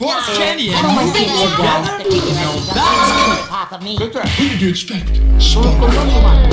Jenny Kenny. and don't moving together? that's good. part. Who did you expect? Tulungan.